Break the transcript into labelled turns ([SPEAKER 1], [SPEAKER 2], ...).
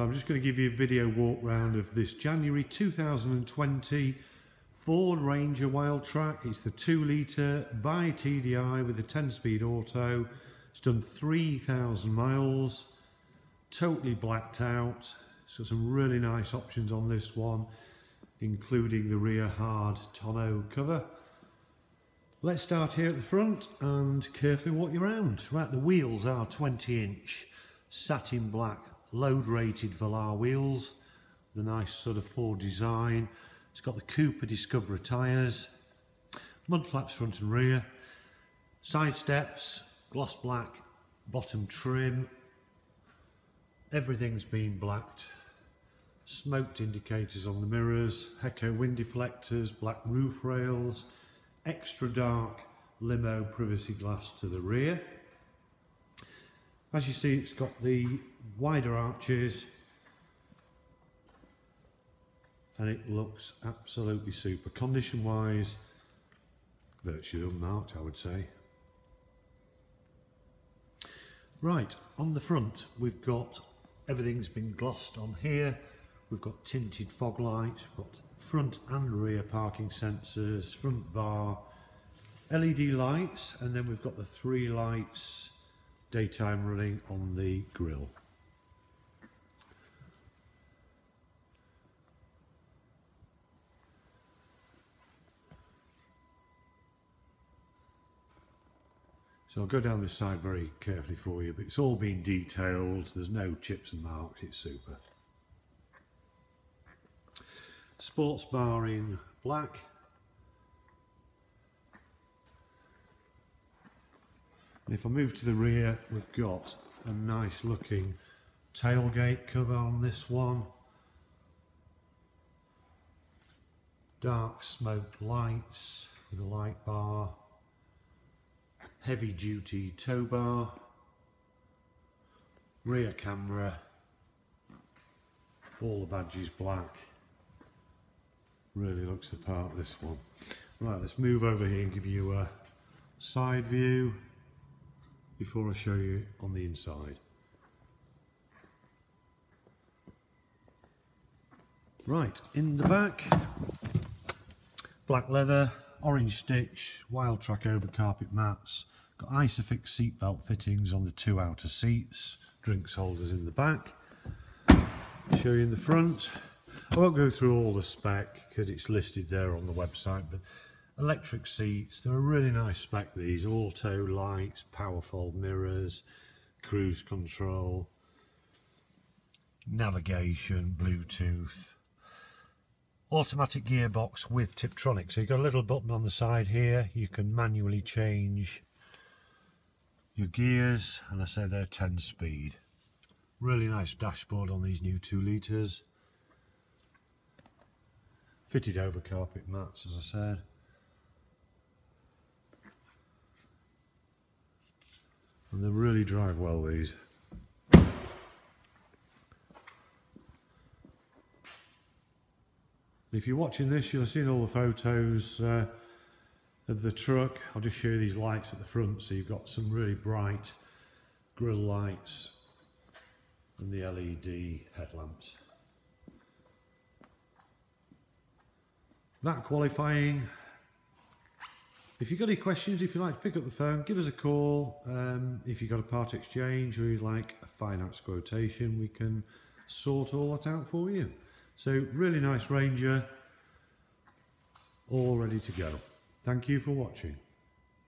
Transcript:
[SPEAKER 1] I'm just going to give you a video walk round of this January 2020 Ford Ranger Wildtrak. It's the 2 litre by TDI with a 10 speed auto. It's done 3,000 miles, totally blacked out. It's got some really nice options on this one, including the rear hard tonneau cover. Let's start here at the front and carefully walk you around. Right, the wheels are 20 inch satin black load rated Velar wheels. The nice sort of Ford design. It's got the Cooper Discoverer tyres. Mud flaps front and rear. Side steps, gloss black, bottom trim. Everything's been blacked. Smoked indicators on the mirrors, Heko wind deflectors, black roof rails, extra dark limo privacy glass to the rear. As you see, it's got the wider arches and it looks absolutely super. Condition wise, virtually unmarked, I would say. Right, on the front, we've got everything's been glossed on here. We've got tinted fog lights, we've got front and rear parking sensors, front bar, LED lights, and then we've got the three lights daytime running on the grill. So I'll go down this side very carefully for you, but it's all been detailed. There's no chips and marks. It's super. Sports bar in black. And if I move to the rear, we've got a nice looking tailgate cover on this one. Dark smoked lights with a light bar heavy duty tow bar, rear camera, all the badges black. Really looks the part this one. Right, let's move over here and give you a side view before I show you on the inside. Right, in the back, black leather, orange stitch, Wildtrak over carpet mats, got Isofix seatbelt fittings on the two outer seats, drinks holders in the back. Show you in the front. I won't go through all the spec because it's listed there on the website, but electric seats, they're a really nice spec these, auto lights, powerful mirrors, cruise control, navigation, Bluetooth, automatic gearbox with Tiptronic. So you've got a little button on the side here. You can manually change your gears. And I say they're 10 speed. Really nice dashboard on these new 2 litres. Fitted over carpet mats, as I said. And they really drive well, these. If you're watching this, you'll have seen all the photos uh, of the truck. I'll just show you these lights at the front. So you've got some really bright grille lights and the LED headlamps. That qualifying. If you've got any questions, if you'd like to pick up the phone, give us a call. Um, if you've got a part exchange or you'd like a finance quotation, we can sort all that out for you. So really nice Ranger, all ready to go. Thank you for watching.